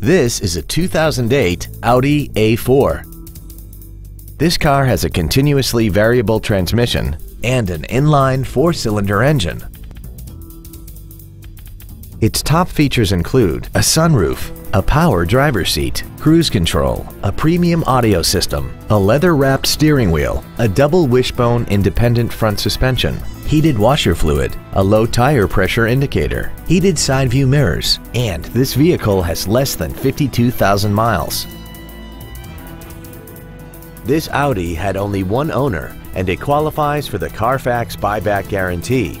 This is a 2008 Audi A4. This car has a continuously variable transmission and an inline four-cylinder engine. Its top features include a sunroof, a power driver's seat, cruise control, a premium audio system, a leather-wrapped steering wheel, a double wishbone independent front suspension, heated washer fluid, a low tire pressure indicator, heated side view mirrors, and this vehicle has less than 52,000 miles. This Audi had only one owner and it qualifies for the Carfax buyback guarantee.